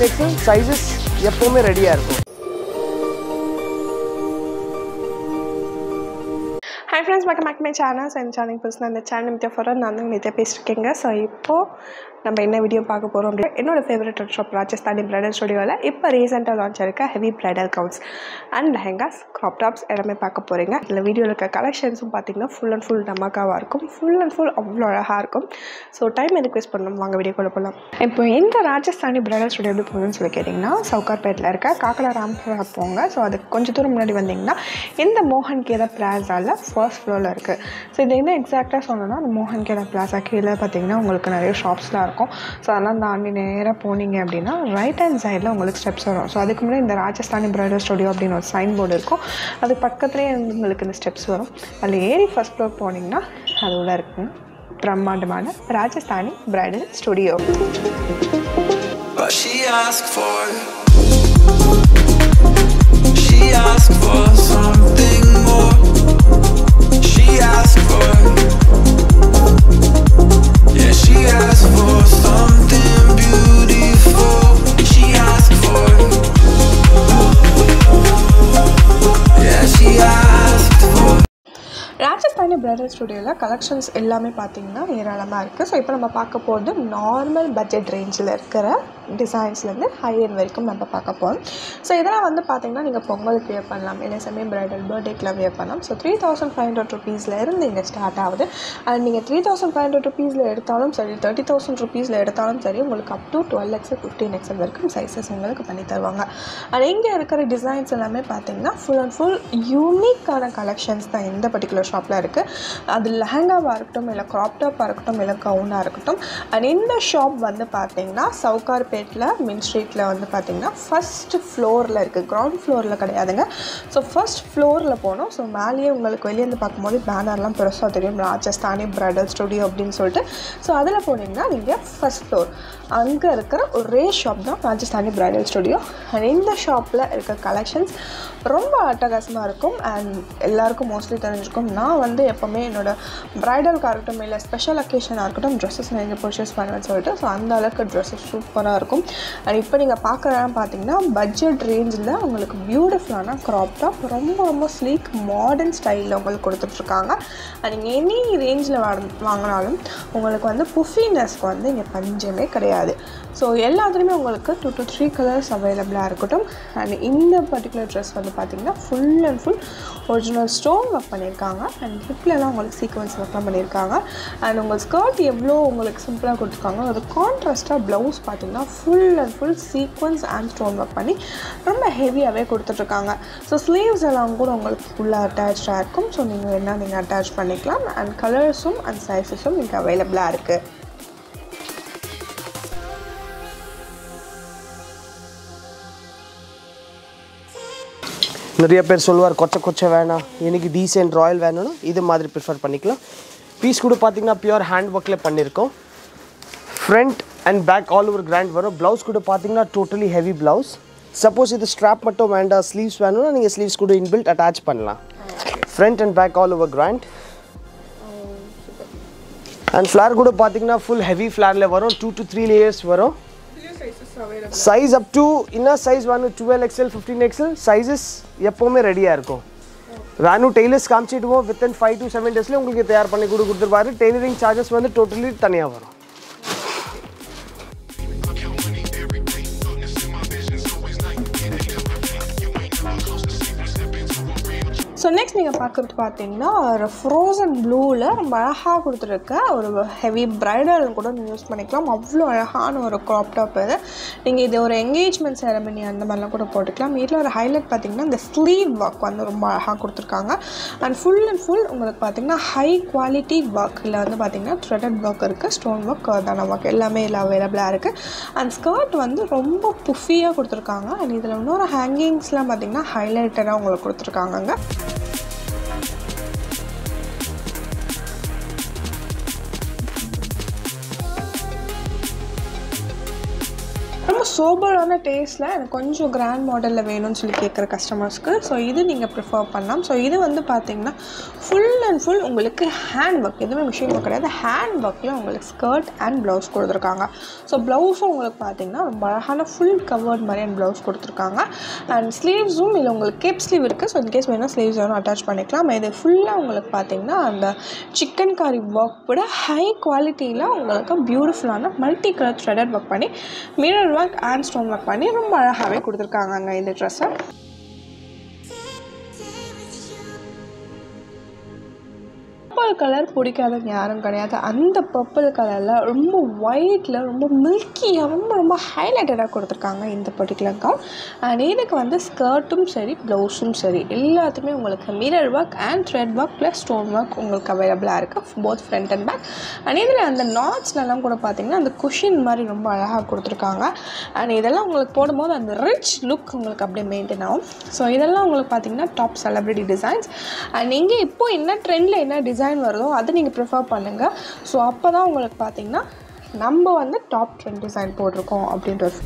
XL fifteen XL sizes எப்போவுமே ரெடியாக இருக்கும் hi friends welcome back my channel Sen channel person அந்த சேனல் நித்யா ஃபோரன் நான் வந்து நித்யா பேசியிருக்கேங்க ஸோ இப்போது நம்ம என்ன வீடியோ பார்க்க போகிறோம் அப்படின்னா என்னோட ஃபேவரட் ஷாப் ராஜஸ்தானி பிரைடல் ஸ்டுடியோவில் இப்போ ரீசெண்டாக லான்ச் ஆயிருக்க heavy bridal gowns and lehengas crop tops எல்லாமே பார்க்க போகிறீங்க இதில் வீடியோவில் இருக்க கலெக்ஷன்ஸும் பார்த்தீங்கன்னா ஃபுல் அண்ட் ஃபுல் டமாக்காவாக இருக்கும். ஃபுல் அண்ட் ஃபுல் அவ்வளோ அழகாக இருக்கும். ஸோ டைம் ரிக்வெஸ்ட் பண்ணணும். வாங்க வீடியோக்குள்ளே போகலாம் இப்போ இந்த ராஜஸ்தானி பிரைடல் ஸ்டுடியோ எப்படி போகுதுன்னு சொல்லி கேட்டிங்கன்னா சவுகார்பேட்டில் இருக்க காக்கடா ராம் போங்க. ஸோ அதுக்கு கொஞ்சம் தூரம் முன்னாடி வந்தீங்கன்னா இந்த மோகன் கேதா பிளாஸாவில் ஃபர்ஸ்ட் ஃப்ளோரில் இருக்குது ஸோ இது என்ன எக்ஸாக்டாக சொல்லணும்னா அந்த மோகன் கேதா பிளாஸா கீழே பார்த்தீங்கன்னா உங்களுக்கு நிறைய ஷாப்ஸ்லாம் இருக்கும். ஸோ அதெல்லாம் தாண்டி நேராக போனீங்க அப்படின்னா ரைட் ஹேண்ட் சைடில் உங்களுக்கு ஸ்டெப்ஸ் வரும். ஸோ அதுக்கு முன்னாடி இந்த ராஜஸ்தானி பிரைடல் ஸ்டுடியோ அப்படின்னு ஒரு சைன் போர்டு இருக்கும். அது பக்கத்துலேயே உங்களுக்கு இந்த ஸ்டெப்ஸ் வரும். அதில் ஏறி ஃபஸ்ட் ஃப்ளோர் போனீங்கன்னா அது உள்ள இருக்குங்க பிரம்மாண்டமான Rajasthani bridal studio But she asked for She asked model ஸ்டுடியோவில் கலெக்ஷன்ஸ் எல்லாமே பார்த்தீங்கன்னா ஏராளமாக இருக்குது ஸோ இப்போ நம்ம பார்க்க போகிறது நார்மல் பட்ஜெட் ரேஞ்சில் இருக்கிற டிசைன்ஸ்லேருந்து ஹை எண்ட் வரைக்கும் நம்ம பார்க்க போகிறோம் ஸோ இதெல்லாம் வந்து பார்த்தீங்கன்னா நீங்கள் பொங்கலுக்கு வியர் பண்ணலாம். இல்லை சமயம் பிரைடல் பர்த்டேக்கெலாம் வியர் பண்ணலாம். So three thousand five hundred ருபீஸில் இருந்து இங்கே ஸ்டார்ட் ஆகுது. அண்ட் நீங்கள் த்ரீ தௌசண்ட் ஃபைவ் ஹண்ட்ரட் ருபீஸில் எடுத்தாலும் சரி தேர்ட்டி தௌசண்ட் ருபீஸில் எடுத்தாலும் சரி உங்களுக்கு up to twelve XL fifteen XL வரைக்கும் சைஸஸ் உங்களுக்கு பண்ணி தருவாங்க. அண்ட் இங்கே இருக்கிற டிசைன்ஸ் எல்லாமே பார்த்தீங்கன்னா ஃபுல் அண்ட் ஃபுல் யூனிக்கான கலெக்ஷன்ஸ் தான் இந்த பர்டிகுலர் ஷாப்பில் இருக்குது அது லெஹங்காவாக இருக்கட்டும் இல்லை க்ராப் டாப்பாக இருக்கட்டும் இல்லை கவுனாக இருக்கட்டும். அண்ட் இந்த ஷாப் வந்து பார்த்தீங்கன்னா சவுகார்பேட்டில் மின் ஸ்ட்ரீட்டில் வந்து பார்த்தீங்கன்னா ஃபஸ்ட் ஃப்ளோரில் இருக்குது கிரவுண்ட் ஃப்ளோரில் கிடையாதுங்க. ஸோ ஃபஸ்ட் ஃப்ளோரில் போனோம். ஸோ மேலேயே உங்களுக்கு வெளியே இருந்து பார்க்கும்போது பேனர்லாம் பெருசாக தெரியும். ராஜஸ்தானி பிரைடல் ஸ்டுடியோ அப்படின்னு சொல்லிட்டு. ஸோ அதில் போனீங்கன்னா நீங்கள் ஃபஸ்ட் ஃப்ளோர் அங்கே இருக்கிற ஒரே ஷாப் தான் ராஜஸ்தானி பிரைடல் ஸ்டுடியோ அண்ட் இந்த ஷாப்பில் இருக்க கலெக்ஷன்ஸ் ரொம்ப அட்டகாசமாக இருக்கும். அண்ட் எல்லாருக்கும் மோஸ்ட்லி தெரிஞ்சிருக்கும். நான் வந்து எப்போவுமே என்னோடய ப்ரைடலுக்காக இருக்கட்டும் இல்லை ஸ்பெஷல் அக்கேஷனாக இருக்கட்டும் ட்ரெஸ்ஸஸ் நான் இங்கே பர்ச்சேஸ் பண்ணுவேன்னு சொல்லிட்டு ஸோ அந்த அளவுக்கு ட்ரெஸ்ஸஸ் சூப்பராக இருக்கும். அண்ட் இப்போ நீங்கள் பார்க்குறதெல்லாம் பார்த்தீங்கன்னா பட்ஜெட் ரேஞ்சில் உங்களுக்கு பியூட்டிஃபுல்லான க்ராப் டாப் ரொம்ப ரொம்ப ஸ்லீக் மாடர்ன் ஸ்டைலில் உங்களுக்கு கொடுத்துட்ருக்காங்க. அண்ட் நீங்கள் எனி ரேஞ்சில் வாங்கினாலும் உங்களுக்கு வந்து புஃபினஸ்க்கு வந்து இங்கே பஞ்சமே கிடையாது. ஸோ எல்லாத்துலேயுமே உங்களுக்கு டூ டு த்ரீ கலர்ஸ் அவைலபிளாக இருக்கட்டும். அண்ட் இந்த பர்டிகுலர் ட்ரெஸ் வந்து பார்த்திங்கன்னா full and full original stone work பண்ணியிருக்காங்க. அண்ட் ஹிப்லலாம் உங்களுக்கு சீக்வன்ஸ் ஒர்க்லாம் பண்ணியிருக்காங்க. அண்ட் உங்கள் ஸ்கர்ட் எவ்வளோ உங்களுக்கு சிம்பிளாக கொடுத்துருக்காங்க அது கான்ட்ராஸ்ட்டாக ப்ளவுஸ் பார்த்திங்கன்னா full and full sequins and stone work பண்ணி ரொம்ப ஹெவியாகவே கொடுத்துட்ருக்காங்க. ஸோ ஸ்லீவ்ஸ் எல்லாம் கூட உங்களுக்கு ஃபுல்லாக அட்டாச்சாக இருக்கும். ஸோ நீங்கள் என்ன நீங்கள் அட்டாச் பண்ணிக்கலாம். அண்ட் கலர்ஸும் அண்ட் சைஸஸும் இங்கே அவைலபிளாக இருக்குது நிறைய பேர் சொல்லுவார் கொச்சை கொச்சை வேணாம் எனக்கு டீசென்ட் ராயல் வேணும்னா. இது மாதிரி ப்ரிஃபர் பண்ணிக்கலாம். பீஸ் கூட பார்த்தீங்கன்னா பியூர் ஹேண்ட் ஒர்க்கில் பண்ணியிருக்கோம் front and back all over grand வரும். ப்ளவுஸ் கூட பார்த்தீங்கன்னா டோட்டலி ஹெவி ப்ளவுஸ் சப்போஸ் இது ஸ்ட்ராப் மட்டும் வேண்டாம் ஸ்லீவ்ஸ் வேணும்னா நீங்கள் ஸ்லீவ்ஸ் கூட இன்பில்ட் அட்டாச் பண்ணலாம். Front and back all over grand and flare கூட பார்த்தீங்கன்னா ஃபுல் ஹெவி ஃப்ளாரில் வரும். டூ டு த்ரீ லேயர்ஸ் வரும். சைஸ் அப் டு என்ன சைஸ் வேணும் twelve XL fifteen XL sizes எப்போவுமே ரெடியாக இருக்கும் ரானு டெய்லர்ஸ் காமிச்சிடுவோம் வித்தின் ஃபைவ் டு செவன் டேஸில் உங்களுக்கு தயார் பண்ணி கொடு கொடுத்துருப்பாரு டெய்லரிங் சார்ஜஸ் வந்து டோட்டலி தனியாக வரும் ஸோ நெக்ஸ்ட் நீங்கள் பார்க்குறது பார்த்தீங்கன்னா ஒரு ஃப்ரோசன் ப்ளூவில் ரொம்ப அழகாக கொடுத்துருக்க. ஒரு ஹெவி ப்ரைடல் கூட நீங்கள் யூஸ் பண்ணிக்கலாம். அவ்வளோ அழகான ஒரு க்ராப் டாப் இது. நீங்கள் இது ஒரு என்கேஜ்மெண்ட் செரமனி அந்த மாதிரிலாம் கூட போட்டுக்கலாம். இதில் ஒரு ஹைலைட் பார்த்தீங்கன்னா இந்த ஸ்லீவ் ஒர்க் வந்து ரொம்ப அழகாக கொடுத்துருக்காங்க. அண்ட் ஃபுல் அண்ட் ஃபுல் உங்களுக்கு பார்த்தீங்கன்னா ஹை குவாலிட்டி ஒர்க்கில் வந்து பார்த்தீங்கன்னா த்ரெட்டட் ஒர்க் இருக்குது ஸ்டோன் ஒர்க் தான ஒர்க் எல்லாமே இதில் அவைலபிளாக இருக்குது அண்ட் ஸ்கர்ட் வந்து ரொம்ப புஃபியாக கொடுத்துருக்காங்க. அண்ட் இதில் இன்னொரு ஹேங்கிங்ஸ்லாம் பார்த்தீங்கன்னா ஹைலைட்டடாக உங்களுக்கு கொடுத்துருக்காங்க சோபரான டேஸ்ட்டில் எனக்கு கொஞ்சம் கிராண்ட் மாடலில் வேணும்னு சொல்லி கேட்குற கஸ்டமர்ஸ்க்கு ஸோ இது நீங்கள் ப்ரிஃபர் பண்ணலாம். ஸோ இது வந்து பார்த்திங்கன்னா ஃபுல் அண்ட் ஃபுல் உங்களுக்கு ஹேண்ட் ஒர்க் எதுவுமே மிஷின் ஒர்க் கிடையாது. ஹேண்ட் ஒர்க்கில் உங்களுக்கு ஸ்கர்ட் அண்ட் ப்ளவுஸ் கொடுத்துருக்காங்க. ஸோ ப்ளவுஸும் உங்களுக்கு பார்த்தீங்கன்னா ரொம்ப அழகான ஃபுல் கவர்ட் மாதிரியான ப்ளவுஸ் கொடுத்துருக்காங்க. அண்ட் ஸ்லீவ்ஸும் இதில் உங்களுக்கு கேப் ஸ்லீவ் இருக்குது ஸோ இன்கேஸ் வேணால் ஸ்லீவ்ஸ் வேணும் அட்டாச் பண்ணிக்கலாம். இது ஃபுல்லாக உங்களுக்கு பார்த்தீங்கன்னா அந்த சிக்கன் காரி ஒர்க் கூட ஹை குவாலிட்டியில் உங்களுக்கு பியூட்டிஃபுல்லான மல்டி கலர் த்ரெடட் ஒர்க் பண்ணி mirror work and stone work பண்ணி ரொம்ப அழகாகவே கொடுத்துருக்காங்க இந்த ட்ரெஸ்ஸை பர்பிள் கலர் பிடிக்காதவங்க யாரும் கிடையாது. அந்த பர்பிள் கலரில் ரொம்ப ஒயிட்டில் ரொம்ப மில்கியாக ரொம்ப ரொம்ப ஹைலைட்டடாக கொடுத்துருக்காங்க இந்த பர்டிகுலர் கவுன் அண்ட் இதுக்கு வந்து ஸ்கர்ட்டும் சரி ப்ளவுஸும் சரி எல்லாத்துமே உங்களுக்கு mirror work and thread work plus stone work உங்களுக்கு அவைலபிளாக இருக்குது both front and back and இதில் அந்த நாட்ஸ்லாம் கூட பார்த்தீங்கன்னா அந்த குஷின் மாதிரி ரொம்ப அழகாக கொடுத்துருக்காங்க. அண்ட் இதெல்லாம் உங்களுக்கு போடும்போது அந்த ரிச் லுக் உங்களுக்கு அப்படியே மெயின்டைன் ஆகும். ஸோ இதெல்லாம் உங்களுக்கு பார்த்தீங்கன்னா டாப் செலிப்ரிட்டி டிசைன்ஸ் அண்ட் நீங்கள் இப்போ என்ன ட்ரெண்டில் என்ன டிசைன் வருதோ அதை நீங்கள் ப்ரிஃபர் பண்ணுங்கள் ஸோ அப்போ தான் உங்களுக்கு பார்த்தீங்கன்னா நம்ம வந்து டாப் ட்ரெண்ட் டிசைன் போட்டிருக்கோம் அப்படின்றது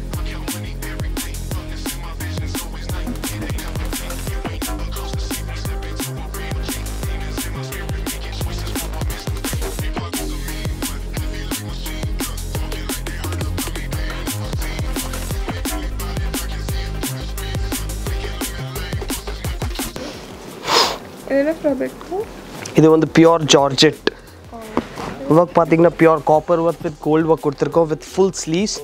என்ன ஃபேப்ரிக்கும் இது வந்து பியோர் ஜார்ஜெட் ஒர்க் பார்த்தீங்கன்னா pure copper work with gold work கொடுத்துருக்கோம் வித் ஃபுல் ஸ்லீவ்ஸ்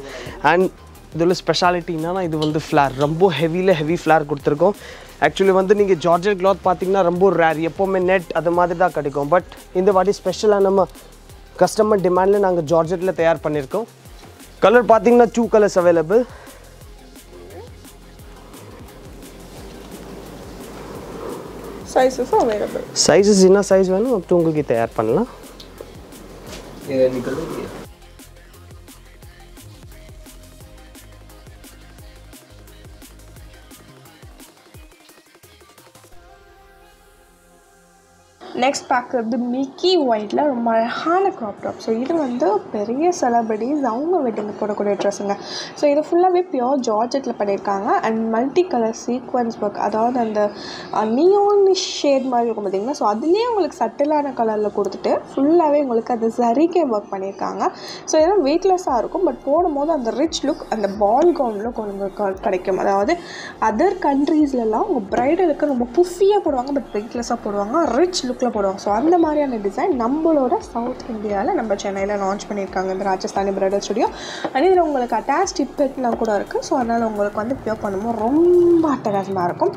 அண்ட் இதில் ஸ்பெஷாலிட்டி என்னன்னா இது வந்து ஃப்ளார் ரொம்ப ஹெவியில் ஹெவி ஃப்ளார் கொடுத்துருக்கோம். ஆக்சுவலி வந்து நீங்கள் ஜார்ஜெட் கிளாத் பார்த்தீங்கன்னா ரொம்ப ரேர் எப்போவுமே நெட் அது மாதிரி தான் கிடைக்கும். பட் இந்த வாட்டி ஸ்பெஷலாக நம்ம கஸ்டமர் டிமாண்டில் நாங்கள் ஜார்ஜெட்டில் தயார் பண்ணியிருக்கோம். கலர் பார்த்தீங்கன்னா டூ கலர்ஸ் அவைலபிள் சைஸஸும் அவைலபிள் சைஸஸ் என்ன சைஸ் வேணும்? அப்படி உங்களுக்கு தயார் பண்ணலாம். நெக்ஸ்ட் பார்க்குறது மிக்கி ஒயிட்டில் ரொம்ப அழகான க்ராப் டாப் ஸோ இது வந்து பெரிய செலப்ரிட்டிஸ் அவங்க வெட்டிங் போடக்கூடிய ட்ரெஸ்ஸுங்க ஸோ இது ஃபுல்லாகவே பியோர் ஜார்ஜெட்டில் பண்ணியிருக்காங்க and multi colour sequins work அதாவது அந்த நியோன் ஷேட் மாதிரி இருக்கும் பார்த்திங்கன்னா ஸோ அதுலேயே உங்களுக்கு சட்டிலான கலரில் கொடுத்துட்டு ஃபுல்லாகவே உங்களுக்கு அந்த சரிகே ஒர்க் பண்ணியிருக்காங்க ஸோ இதெல்லாம் வெயிட்லெஸ்ஸாக இருக்கும். பட் போடும்போது அந்த ரிச் லுக் அந்த பால் கவுன் லுக் உங்களுக்கு கிடைக்கும். அதாவது அதர் கண்ட்ரீஸ்லலாம் உங்கள் ப்ரைடலுக்கு ரொம்ப புஃபியாக போடுவாங்க பட் வெயிட்லெஸ்ஸாக போடுவாங்க. ரிச் லுக்கில் போடுவோம் ஸோ அந்த மாதிரியான டிசைன் நம்மளோட சவுத் இந்தியாவில் நம்ம சென்னையில் லான்ச் பண்ணியிருக்காங்க. இந்த ராஜஸ்தானி பிரைடல் ஸ்டுடியோ அண்ட் இதில் உங்களுக்கு அட்டாச் டிப்பெட்லாம் கூட இருக்குது ஸோ அதனால் உங்களுக்கு வந்து பியோ பண்ணும்போது ரொம்ப அட்டகாசமாக இருக்கும்.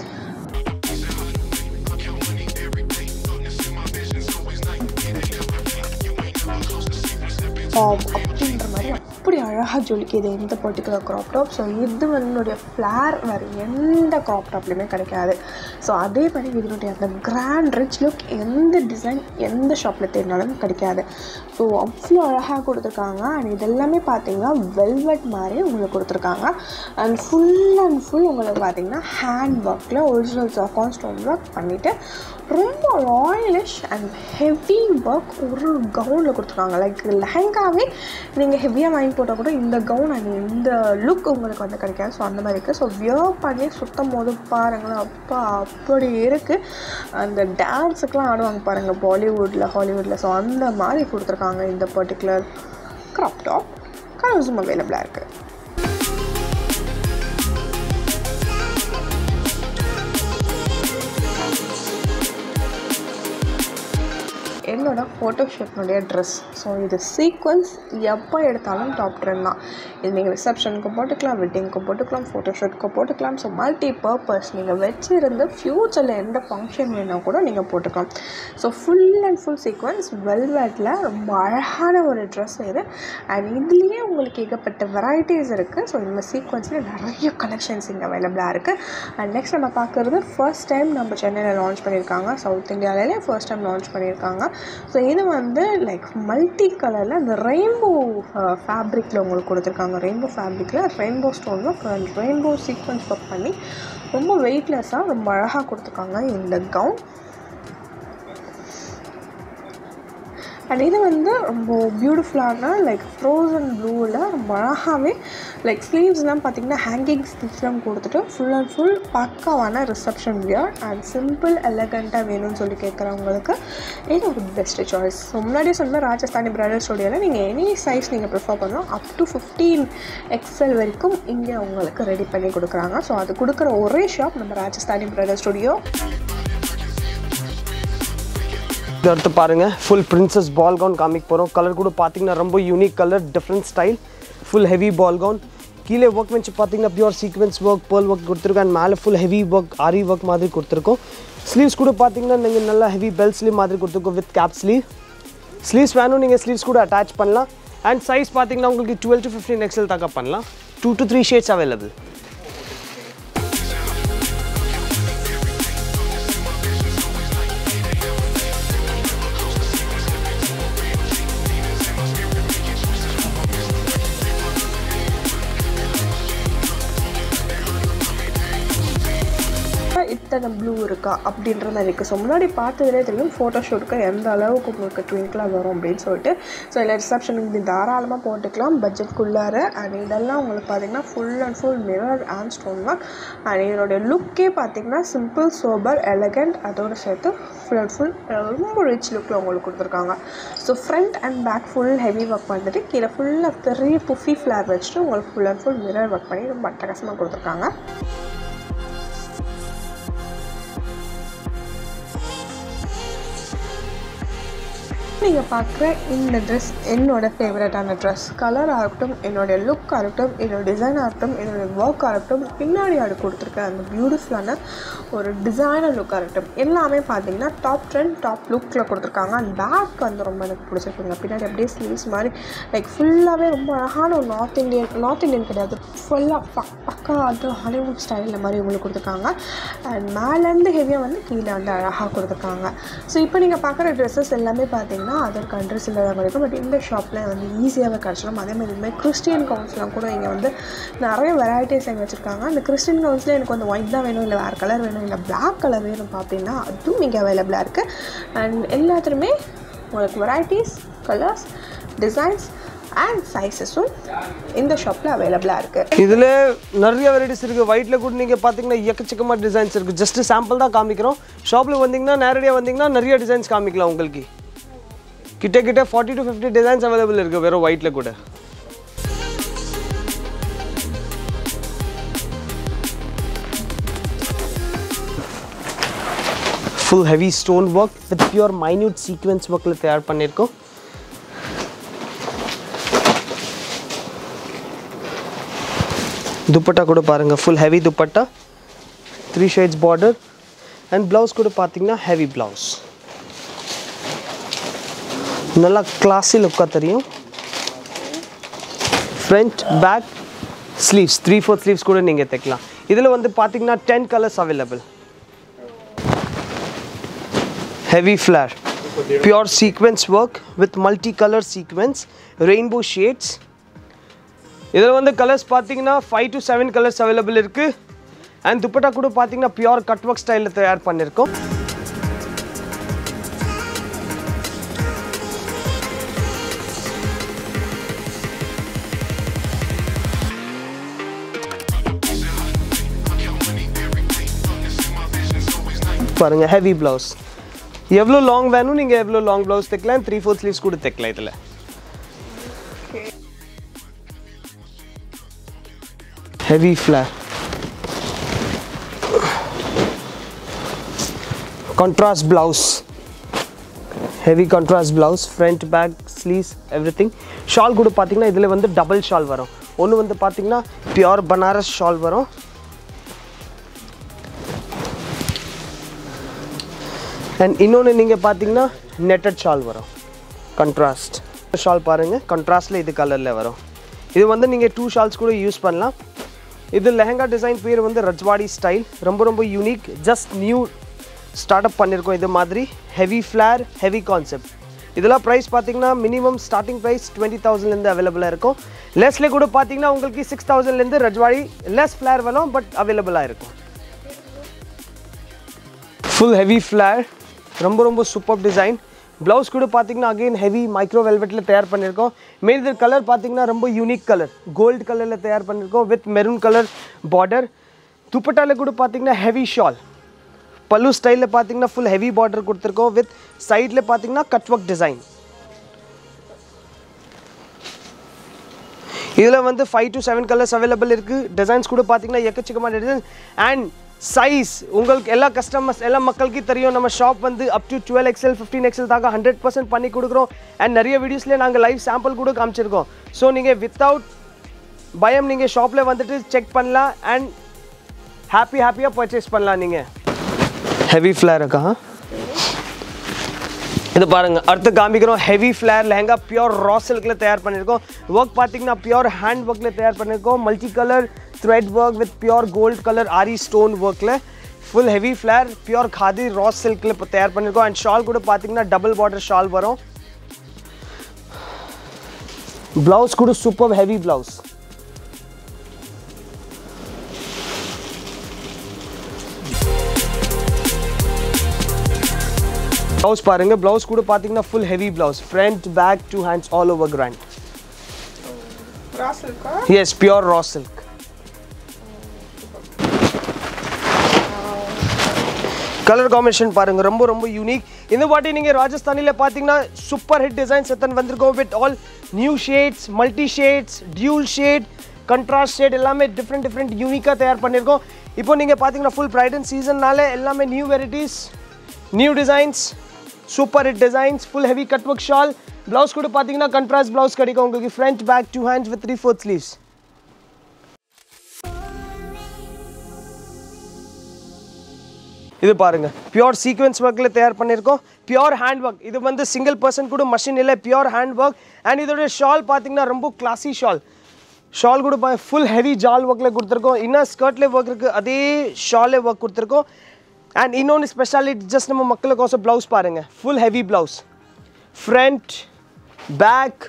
அப்படின்ற மாதிரி அப்படி அழகாக ஜொலிக்குது இந்த பர்டிகுலர் க்ராப் டாப் ஸோ இது என்னுடைய ஃப்ளேர் வேறு எந்த க்ராப் டாப்லையுமே கிடைக்காது. ஸோ அதே மாதிரி இதனுடைய அந்த கிராண்ட் ரிச் லுக் எந்த டிசைன் எந்த ஷாப்பில் தேடினாலும் கிடைக்காது. ஸோ அவ்வளோ அழகாக கொடுத்துருக்காங்க. அண்ட் இதெல்லாமே பார்த்தீங்கன்னா வெல்வெட் மாதிரி உங்களுக்கு கொடுத்துருக்காங்க. அண்ட் ஃபுல் அண்ட் ஃபுல் உங்களுக்கு பார்த்தீங்கன்னா ஹேண்ட் ஒர்க்கில் ஒரிஜினல் ஜாக்கான் ஸ்டோன் ஒர்க் பண்ணிவிட்டு ரொம்ப ராயலிஷ் அண்ட் ஹெவி ஒர்க் ஒரு கவுனில் கொடுத்துருக்காங்க. லைக் லெஹங்காவே நீங்கள் ஹெவியாக வாங்கி போட்டால் கூட இந்த கவுன் அண்ட் இந்த லுக் உங்களுக்கு வந்து கிடைக்காது. ஸோ அந்த மாதிரி இருக்குது ஸோ வியர் பண்ணி சுத்தம் போது பாருங்களேன். அப்பா அப்படி இருக்குது அந்த டான்ஸுக்கெலாம் ஆடுவாங்க பாருங்கள் பாலிவுட்டில் ஹாலிவுட்டில் ஸோ அந்த மாதிரி கொடுத்துருக்காங்க இந்த பர்டிகுலர் க்ராப் டாப் கலர்ஸும் அவைலபிளாக இருக்குது என்னோட ஃபோட்டோஷூட்னுடைய ட்ரெஸ் ஸோ இது சீக்வன்ஸ் எப்போ எடுத்தாலும் டாப் ட்ரெண்ட் தான். இது நீங்கள் ரிசப்ஷனுக்கு போட்டுக்கலாம் வெட்டிங்க்கு போட்டுக்கலாம் ஃபோட்டோஷூட்க்கு போட்டுக்கலாம். ஸோ மல்டி பர்பஸ் நீங்கள் வச்சிருந்து ஃப்யூச்சரில் எந்த ஃபங்க்ஷன் வேணால் கூட நீங்கள் போட்டுக்கலாம். So full and full sequins வெல்வெட்டில் ரொம்ப அழகான ஒரு ட்ரெஸ் இது. அண்ட் இதுலேயே உங்களுக்கு ஏகப்பட்ட வெரைட்டிஸ் இருக்குது ஸோ இந்த சீக்வன்ஸில் நிறைய கலெக்ஷன்ஸ் இங்கே அவைலபிளாக இருக்குது அண்ட் நெக்ஸ்ட் நம்ம பார்க்குறது ஃபர்ஸ்ட் டைம் நம்ம சென்னையில் லான்ச் பண்ணியிருக்காங்க. சவுத் இந்தியாவிலே ஃபர்ஸ்ட் டைம் லான்ச் பண்ணியிருக்காங்க. ஸோ இது வந்து லைக் மல்டி கலரில் அந்த ரெயின்போ ஃபேப்ரிக்கில் uh, உங்களுக்கு கொடுத்துருக்காங்க. Rainbow ஃபேப்ரிக்கில் rainbow stone rainbow sequins work பண்ணி ரொம்ப வெயிட்லெஸ்ஸாக ரொம்ப அழகாக கொடுத்துருக்காங்க இந்த கவுன் அண்ட் இது வந்து ரொம்ப பியூட்டிஃபுல்லான லைக் ஃப்ரோசன் ப்ளூவில் ரொம்ப அழகாகவே லைக் ஸ்லீவ்ஸ்லாம் பார்த்தீங்கன்னா ஹேங்கிங் ஸ்லீவ்ஸ்லாம் கொடுத்துட்டு ஃபுல் அண்ட் ஃபுல் பக்காவான ரிசப்ஷன் வியர் அண்ட் சிம்பிள் எலகண்ட்டாக வேணும்னு சொல்லி கேட்குறவங்களுக்கு இது ஒரு பெஸ்ட் சாய்ஸ் ஸோ முன்னாடியே சொன்ன ராஜஸ்தானி பிரைடல் ஸ்டுடியோவில் நீங்கள் எனி சைஸ் நீங்கள் ப்ரிஃபர் பண்ணலாம் அப் டு ஃபிஃப்டீன் எக்ஸல் வரைக்கும் இங்கே உங்களுக்கு ரெடி பண்ணி கொடுக்குறாங்க. ஸோ அது கொடுக்குற ஒரே ஷாப் நம்ம ராஜஸ்தானி பிரைடல் ஸ்டுடியோ இது அடுத்து பாருங்க ஃபுல் பிரின்சஸ் பால் கவுன் காமிக்க போகிறோம் கலர் கூட பார்த்தீங்கன்னா ரொம்ப unique colour different style full heavy ball gown கீழே ஒர்க் வச்சு பார்த்தீங்கன்னா pure sequins work pearl work கொடுத்துருக்கோம் அண்ட் மேலே full heavy work aari work மாதிரி கொடுத்துருக்கோம். ஸ்லீவ்ஸ் கூட பார்த்தீங்கன்னா நீங்கள் நல்லா ஹெவி பெல் ஸ்லீவ் மாதிரி கொடுத்துருக்கோம் வித் கேப் ஸ்லீவ் ஸ்லீவ்ஸ் வேணும் நீங்கள் ஸ்லீவ்ஸ் கூட அட்டாச் பண்ணலாம். அண்ட் சைஸ் பார்த்தீங்கன்னா உங்களுக்கு டுவெல் டு ஃபிஃப்டீன் எக்ஸல் தக்க பண்ணலாம். Two to three shades available இருக்கா அப்படின்ற மாதிரி இருக்குது ஸோ முன்னாடி பார்த்ததுலேயே தெரியும் ஃபோட்டோஷூட்க்கு எந்த அளவுக்கு உங்களுக்கு ட்விங்க்லாம் வரும் அப்படின்னு சொல்லிட்டு. ஸோ இல்லை ரிசப்ஷனுக்கு இப்படி தாராளமாக போட்டுக்கலாம். பட்ஜெட்குள்ளார அண்ட் இதெல்லாம் உங்களுக்கு பார்த்தீங்கன்னா full and full mirror and stone work and இதனுடைய லுக்கே பார்த்தீங்கன்னா சிம்பிள் சோபர் எலகண்ட் அதோடு சேர்த்து ஃபுல் அண்ட் ஃபுல் ரொம்ப ரிச் லுக்கில் உங்களுக்கு கொடுத்துருக்காங்க. So front and back full heavy work பண்ணிட்டு கீழே ஃபுல்லாக பெரிய புஃபி ஃப்ளார் வச்சுட்டு உங்களுக்கு full and full mirror work பண்ணி ரொம்ப அட்டகாசமாக கொடுத்துருக்காங்க. நீங்கள் பார்க்குற இந்த ட்ரெஸ் என்னோட ஃபேவரட்டான ட்ரெஸ் கலராக இருக்கட்டும் என்னுடைய லுக்காக இருக்கட்டும் என்னோடய டிசைனாக இருக்கட்டும் என்னுடைய ஒர்க்காக இருக்கட்டும் பின்னாடி அது கொடுத்துருக்க அந்த பியூட்டிஃபுல்லான ஒரு டிசைனர் லுக்காக இருக்கட்டும் எல்லாமே பார்த்தீங்கன்னா டாப் ட்ரெண்ட் டாப் லுக்கில் கொடுத்துருக்காங்க. அந்த பேக் வந்து ரொம்ப எனக்கு பிடிச்சிருக்குங்க. பின்னாடி அப்படியே ஸ்லீவ்ஸ் மாதிரி லைக் ஃபுல்லாகவே ரொம்ப அழகான ஒரு நார்த் இந்தியன் நார்த் இந்தியன் கிடையாது. ஃபுல்லாக பக் பக்கா அது ஹாலிவுட் ஸ்டைலில் மாதிரி உங்களுக்கு கொடுத்துருக்காங்க. அண்ட் மேலேருந்து ஹெவியாக வந்து கீழே வந்து அழகாக கொடுத்துருக்காங்க. ஸோ இப்போ நீங்கள் பார்க்குற ட்ரெஸ்ஸஸ் எல்லாமே பார்த்தீங்கன்னா அதர் கண்ட்ரிஸில் தான் கிடைக்கும். பட் இந்த ஷாப்பில் வந்து ஈஸியாகவே கிடச்சிடும் அதே மாதிரி இதுமாதிரி கிறிஸ்டியன் கவுன்ஸ்லாம் கூட இங்கே வந்து நிறைய வெரைட்டிஸ் அங்கே வச்சுருக்காங்க. அந்த கிறிஸ்டின் கவுன்ஸில் எனக்கு வந்து ஒயிட் தான் வேணும் இல்லை வேறு கலர் வேணும் இல்லை பிளாக் கலர் வேணும் அப்படின்னா அதுவும் இங்கே அவைலபிளாக இருக்குது அண்ட் எல்லாத்துலேயுமே உங்களுக்கு வெரைட்டிஸ் கலர்ஸ் டிசைன்ஸ் அண்ட் சைஸஸும் இந்த ஷாப்பில் அவைலபிளாக இருக்குது இதில் நிறைய வெரைட்டிஸ் இருக்குது ஒயிட்டில் கூட நீங்கள் பார்த்தீங்கன்னா எக்கச்சக்கமாக டிசைன்ஸ் இருக்குது ஜஸ்ட் சாம்பிள் தான் காமிக்கிறோம். ஷாப்பில் வந்தீங்கன்னா நேரடியாக வந்தீங்கன்னா நிறைய டிசைன்ஸ் காமிக்கலாம் உங்களுக்கு. கிட்ட கிட்ட forty to fifty designs available இருக்குது வெறும் ஒயிட்டில் கூட. Full heavy stone work with pure minute sequins ஒர்க்கில் தயார் பண்ணியிருக்கோம். துப்பட்டா கூட பாருங்கள் full heavy dupatta. Three shades border and blouse கூட பார்த்தீங்கன்னா ஹெவி ப்ளவுஸ் நல்லா கிளாஸி லுக்காக தெரியும். Front back sleeves three four sleeves கூட நீங்கள் தைக்கலாம். இதில் வந்து பார்த்தீங்கன்னா ten colours available heavy flare. Pure sequence work with multicolor sequence rainbow shades. இதில் வந்து கலர்ஸ் பார்த்தீங்கன்னா five to seven colours available இருக்குது அண்ட் துப்பட்டா கூட பார்த்தீங்கன்னா பியூர் கட் ஒர்க் ஸ்டைலில் தயார் பண்ணியிருக்கோம் பாருங்கள் ஹெவி ப்ளவுஸ் எவ்வளோ லாங் வேணும்? நீங்கள் எவ்வளோ லாங் ப்ளவுஸ் தைக்கலாம்? த்ரீ ஃபோர் ஸ்லீவ்ஸ் கூட தைக்கலாம் இதில். Heavy flare contrast blouse heavy contrast blouse front back sleeves everything shawl கூட பார்த்தீங்கன்னா இதில் வந்து டபுள் ஷால் வரும். ஒன்று வந்து பார்த்தீங்கன்னா பியோர் பனாரஸ் ஷால் வரும். அண்ட் இன்னொன்று நீங்கள் பார்த்தீங்கன்னா நெட்டட் ஷால் வரும். கண்ட்ராஸ்ட் ஷால் பாருங்கள் கண்ட்ராஸ்டில் இது கலரில் வரும். இது வந்து நீங்கள் டூ ஷால்ஸ் கூட யூஸ் பண்ணலாம். இது லெஹங்கா டிசைன் பேர் வந்து ரஜ்வாடி ஸ்டைல் ரொம்ப ரொம்ப unique just new start up பண்ணியிருக்கோம் இது மாதிரி. ஹெவி ஃப்ளேர் ஹெவி கான்செப்ட் இதெல்லாம் ப்ரைஸ் பார்த்தீங்கன்னா மினிமம் ஸ்டார்டிங் ப்ரைஸ் டுவெண்ட்டி தௌசண்ட்லேருந்து அவைலபிளாக இருக்கும். லெஸ்ல கூட பார்த்தீங்கன்னா உங்களுக்கு சிக்ஸ் தௌசண்ட்லேருந்து ரஜ்வாடி லெஸ் ஃப்ளேர் வரும் பட் அவைலபிளாக இருக்கும். ஃபுல் ஹெவி ஃப்ளேர் ரொம்ப ரொம்ப சூப்பர் டிசைன் ப்ளவுஸ் கூட பார்த்தீங்கன்னா அகைன் ஹெவி மைக்ரோ வெல்வெட்டில் தயார் பண்ணியிருக்கோம் மீது கலர் பார்த்தீங்கன்னா ரொம்ப யூனிக் கலர் கோல்டு கலரில் தயார் பண்ணியிருக்கோம் வித் மெரூன் கலர் பார்டர் துப்பட்டால கூட பார்த்தீங்கன்னா ஹெவி ஷால் பல்லு ஸ்டைலில் பார்த்தீங்கன்னா ஃபுல் ஹெவி பார்டர் கொடுத்துருக்கோம் வித் சைடில் பார்த்தீங்கன்னா கட் ஒர்க் டிசைன் இதில் வந்து five to seven colours available இருக்குது டிசைன்ஸ் கூட பார்த்தீங்கன்னா எக்கச்சக்கமான டிசைன்ஸ் அண்ட் சைஸ் உங்களுக்கு எல்லா கஸ்டமர்ஸ் எல்லா மக்களுக்கு தெரியும் நம்ம ஷாப் வந்து up to twelve XL fifteen XL தாக்க ஹண்ட்ரட் பர்சன்ட் பண்ணி கொடுக்குறோம் அண்ட் நிறைய வீடியோஸ்லேயே நாங்கள் லைவ் சாம்பிள் கூட காமிச்சிருக்கோம் ஸோ நீங்கள் வித்தவுட் பயம் நீங்கள் ஷாப்பில் வந்துட்டு செக் பண்ணலாம் அண்ட் ஹாப்பி ஹாப்பியாக பர்ச்சேஸ் பண்ணலாம் நீங்கள் ஹெவி ஃப்ளேர் இருக்கா இது பாருங்க அடுத்து காமிக்கிறோம் heavy flare lehenga pure raw சில்கில் தயார் பண்ணியிருக்கோம் ஒர்க் பார்த்தீங்கன்னா பியூர் ஹேண்ட் ஒர்க்கில் தயார் பண்ணியிருக்கோம் multi colour thread work with pure gold colour aari stone ஒர்க்கில் full heavy flare pure khadi raw சில்கில் இப்போ தயார் பண்ணியிருக்கோம் அண்ட் ஷால் கூட பார்த்தீங்கன்னா டபுள் பார்டர் ஷால் வரும் ப்ளவுஸ் கூட சூப்பர் ஹெவி ப்ளவுஸ் ப்ளவுஸ் பாருங்க. ப்ளவுஸ் கூட பார்த்தீங்கன்னா full heavy blouse front back two hands all over grand ராஸ் இருக்கா yes pure raw silk colour combination பாருங்க. ரொம்ப ரொம்ப யூனிக் இந்த வாட்டி நீங்க ராஜஸ்தானில பாத்தீங்கன்னா சூப்பர் ஹிட் டிசைன்ஸ் எத்தனை வந்திருக்கோம் with all new shades multi shades dual shade contrast shade எல்லாமே டிஃப்ரெண்ட் டிஃப்ரெண்ட் யூனிக்காக தயார் பண்ணியிருக்கோம். இப்போ நீங்கள் பார்த்தீங்கன்னா ஃபுல் ப்ரைட் அண்ட் சீசன்னால எல்லாமே new varieties new designs super hit designs full heavy cut work shawl blouse கூட பார்த்தீங்கன்னா கண்ட்ராஸ்ட் ப்ளவுஸ் கிடைக்கும். உங்களுக்கு front back two hands with three fourth sleeves இது பாருங்க. பியூர் சீக்வன்ஸ் ஒர்க்கில் தயார் பண்ணியிருக்கோம். பியூர் ஹேண்ட் ஒர்க் இது வந்து சிங்கிள் பர்சன் கூட மஷின் இல்லை பியோர் ஹேண்ட் ஒர்க் அண்ட் இதோட ஷால் பார்த்தீங்கன்னா ரொம்ப கிளாசி ஷால் ஷால் கூட ஃபுல் ஹெவி ஜால் ஒர்க்கில் கொடுத்துருக்கோம். இன்னும் ஸ்கர்ட்லேயே ஒர்க் இருக்குது அதே ஷாலே ஒர்க் கொடுத்துருக்கோம். அண்ட் இன்னொன்று ஸ்பெஷாலிட்டி ஜஸ்ட் நம்ம மக்களுக்கோசம் ப்ளவுஸ் பாருங்கள் full heavy blouse front back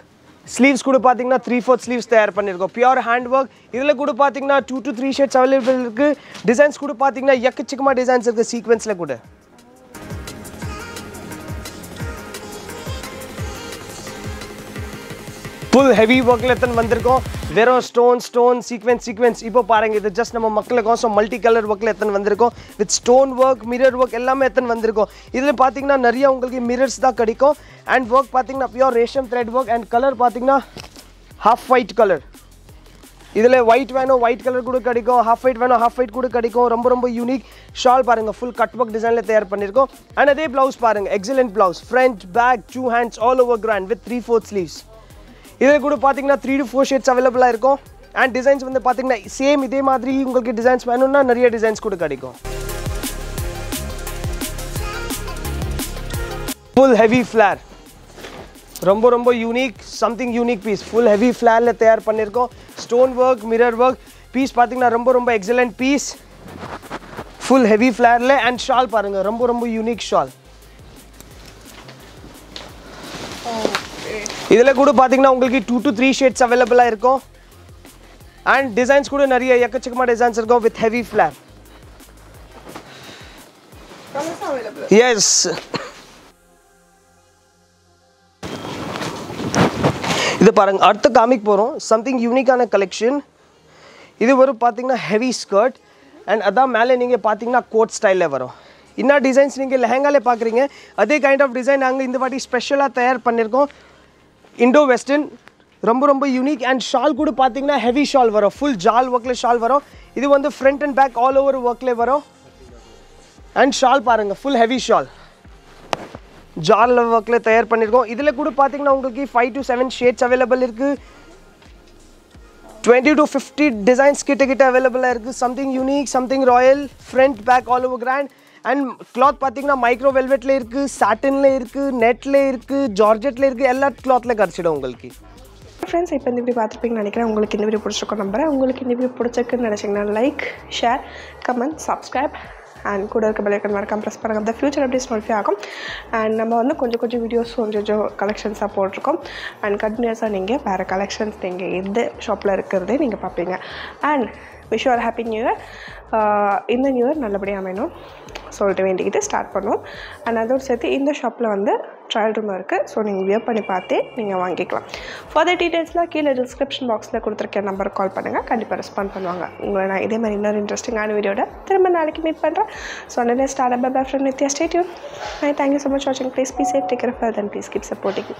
sleeves கூட பார்த்தீங்கன்னா த்ரீ ஃபோர்த் ஸ்லீவ்ஸ் தயார் பண்ணியிருக்கோம் பியூர் ஹேண்ட் ஒர்க் இதில் கூட பார்த்தீங்கன்னா two to three shades available இருக்குது டிசைன்ஸ் கூட பார்த்தீங்கன்னா எக்கச்சக்கமாக டிசைன்ஸ் இருக்குது சீக்வன்ஸில் கூட. ஃபுல் ஹெவி ஒர்க்கில் எத்தனை வந்திருக்கோம்? வெறும் ஸ்டோன் ஸ்டோன் சீக்வென்ஸ் சீக்வென்ஸ் இப்போ பாருங்கள் இது ஜஸ்ட் நம்ம மக்களுக்கும் ஸோ மல்டி கலர் ஒர்க்கில் எத்தனை வந்திருக்கோம்? With stone work mirror work எல்லாமே எத்தனை வந்திருக்கும்? இதில் பார்த்தீங்கன்னா நிறைய உங்களுக்கு மிரர்ஸ் தான் கிடைக்கும். அண்ட் ஒர்க் பார்த்தீங்கன்னா பியூர் ரேஷம் த்ரெட் ஒர்க் அண்ட் கலர் பார்த்தீங்கன்னா ஹாஃப் ஒயிட் கலர் இதில் ஒயிட் வேணும் ஒயிட் கலர் கூட கிடைக்கும். ஹாஃப் ஒயிட் வேணும் ஹாஃப் ஒயிட் கூட கிடைக்கும். ரொம்ப ரொம்ப யூனிக் ஷால் பாருங்கள் ஃபுல் கட் ஒர்க் டிசைனில் தயார் பண்ணியிருக்கோம். அண்ட் அதே ப்ளவுஸ் பாருங்கள் excellent blouse front back two hands all over grand with three fourth sleeves இதில் கூட பார்த்தீங்கன்னா த்ரீ டு ஃபோர் ஷேட்ஸ் அவைலபிளாக இருக்கும். அண்ட் டிசைன்ஸ் வந்து பார்த்தீங்கன்னா சேம் இதே மாதிரி உங்களுக்கு டிசைன்ஸ் வேணும்னா நிறைய டிசைன்ஸ் கூட கிடைக்கும். ஃபுல் ஹெவி ஃப்ளேர் ரொம்ப ரொம்ப unique something unique piece full heavy ஃப்ளேரில் தயார் பண்ணியிருக்கோம். Stone work mirror work piece பார்த்தீங்கன்னா ரொம்ப ரொம்ப எக்ஸலண்ட் பீஸ் ஃபுல் ஹெவி ஃப்ளேரில் அண்ட் ஷால் பாருங்கள் ரொம்ப ரொம்ப யூனிக் ஷால் இதில் கூட பார்த்தீங்கன்னா உங்களுக்கு டூ டு த்ரீ ஷேட்ஸ் அவைலபிளாக இருக்கும் அண்ட் டிசைன்ஸ் கூட நிறைய எக்கச்சக்கமாக டிசைன்ஸ் இருக்கும் with heavy flare colours available yes இது பாருங்க அடுத்து காமிக்க போகிறோம் சம்திங் யூனிக்கான கலெக்ஷன் இது வரும் பார்த்தீங்கன்னா ஹெவி ஸ்கர்ட் அண்ட் அதான் மேலே நீங்கள் பார்த்தீங்கன்னா கோட் ஸ்டைலில் வரும் என்ன டிசைன்ஸ் நீங்கள் லெஹங்காலே பார்க்குறீங்க அதே கைண்ட் ஆஃப் டிசைன் நாங்கள் இந்த வாட்டி ஸ்பெஷலாக தயார் பண்ணியிருக்கோம் இண்டோ வெஸ்டர்ன் ரொம்ப ரொம்ப யூனிக் அண்ட் ஷால் கூட பார்த்தீங்கன்னா ஹெவி ஷால் வரும். ஃபுல் ஜால் ஒர்க்கில் ஷால் வரும். இது வந்து front and back all over ஒர்க்கில் வரும். அண்ட் ஷால் பாருங்கள் ஃபுல் ஹெவி ஷால் ஜால் ஒர்க்கில் தயார் பண்ணியிருக்கோம் இதில் கூட பார்த்தீங்கன்னா உங்களுக்கு five to seven shades available இருக்குது டுவெண்ட்டி டு ஃபிஃப்டி டிசைன்ஸ் கிட்ட கிட்ட அவைலபிளாக இருக்குது something unique something royal front back all over grand and cloth பார்த்தீங்கன்னா மைக்ரோ வெல்வெட்டில் இருக்குது சாட்டினில் இருக்குது நெட்டில் இருக்குது ஜார்ஜெட்டில் இருக்குது எல்லா கிளாத்தில் கிடச்சிடும் உங்களுக்கு. ஃப்ரெண்ட்ஸ் இப்போ இந்த வீடியோ பார்த்துருப்பீங்கன்னு நினைக்கிறேன். உங்களுக்கு இந்த வீடியோ பிடிச்சிருக்கோம் நம்புறேன் உங்களுக்கு இந்த வீடியோ பிடிச்சிருக்குன்னு நினச்சிங்கன்னா like share comment subscribe and கூட இருக்க பெல்லைக்கன் மறக்காம ப்ரெஸ் பண்ணுங்கள் அந்த ஃபியூச்சர் அப்டேட்ஸ் நோட்டிஃபை ஆகும். அண்ட் நம்ம வந்து கொஞ்சம் கொஞ்சம் வீடியோஸ் கொஞ்சம் கொஞ்சம் கலெக்ஷன்ஸாக போட்டிருக்கோம். அண்ட் கண்டினியூஸாக நீங்கள் வேறு கலெக்ஷன்ஸ் நீங்கள் எந்த ஷாப்பில் இருக்கிறதே நீங்கள் பார்ப்பீங்க. And wish our happy new year இந்த நியூ இயர் நல்லபடியாக அமையணும் சொல்லிட்டு வேண்டிக்கிட்டு ஸ்டார்ட் பண்ணுவோம். அண்ட் அதோடு சேர்த்து இந்த ஷாப்பில் வந்து ட்ரையல் ரூம் இருக்குது ஸோ நீங்கள் வியர் பண்ணி பார்த்தே நீங்கள் வாங்கிக்கலாம். ஃபர்தர் டீட்டெயில்ஸ்லாம் கீழே டிஸ்கிரிப்ஷன் பாக்ஸில் கொடுத்துருக்க நம்பருக்கு கால் பண்ணுங்கள் கண்டிப்பாக ரெஸ்பாண்ட் பண்ணுவாங்க. உங்களை நான் இதே மாதிரி இன்னொரு இன்ட்ரெஸ்டிங்கான வீடியோட திரும்ப நாளைக்கு மீட் பண்ணுறேன் ஸோ அண்ணே start up bye friend Nithya stay tuned I thank you so much வாட்சிங் please be safe take care for then please keep supporting